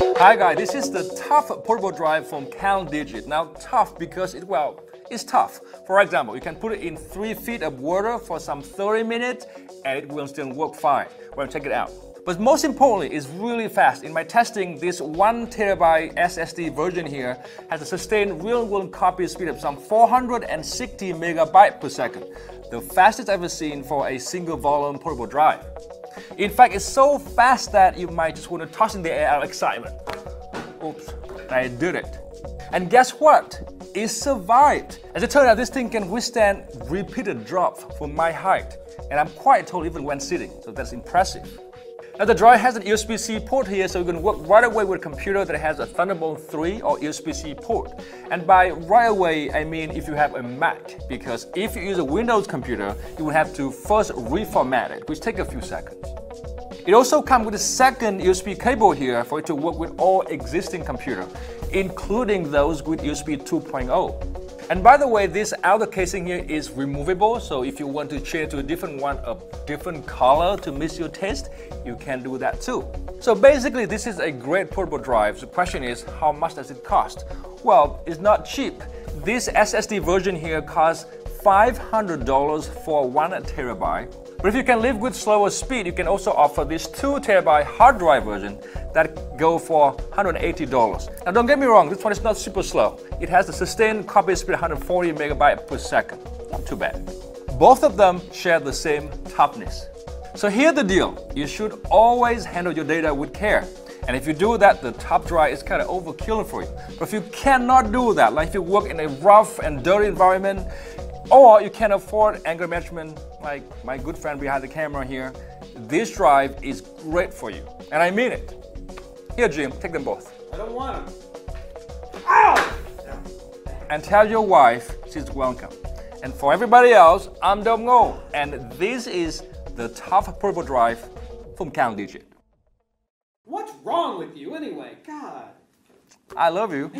Hi guys, this is the Tuff portable drive from CalDigit. Now tough because it, well, it's tough. For example, you can put it in 3 feet of water for some 30 minutes and it will still work fine. Well, check it out. But most importantly, it's really fast. In my testing, this 1 terabyte SSD version here has a sustained real-world copy speed of some 460 megabyte per second, the fastest I've ever seen for a single volume portable drive. In fact, it's so fast that you might just want to toss in the air out of excitement. Oops, I did it. And guess what? It survived. As it turned out, this thing can withstand repeated drops from my height. And I'm quite tall even when sitting, so that's impressive. Now the drive has an USB-C port here, so you can work right away with a computer that has a Thunderbolt 3 or USB-C port. And by right away, I mean if you have a Mac, because if you use a Windows computer, you will have to first reformat it, which takes a few seconds. It also comes with a second USB cable here for it to work with all existing computers, including those with USB 2.0. And by the way, this outer casing here is removable, so if you want to change to a different one of different color to miss your taste, you can do that too. So basically, this is a great portable drive. The question is, how much does it cost? Well, it's not cheap. This SSD version here costs $500 for one terabyte. But if you can live with slower speed, you can also offer this 2 terabyte hard drive version that go for $180. Now don't get me wrong, this one is not super slow. It has a sustained copy speed 140 megabyte per second. Not too bad. Both of them share the same toughness. So here's the deal. You should always handle your data with care. And if you do that, the Tuff drive is kind of overkill for you. But if you cannot do that, like if you work in a rough and dirty environment, or you can afford anger management, like my good friend behind the camera here, this drive is great for you. And I mean it. Here, Jim, take them both. I don't want them. Ow! And tell your wife she's welcome. And for everybody else, I'm Dom Ngo, and this is the Tuff Portable Drive from CalDigit. What's wrong with you anyway? God. I love you.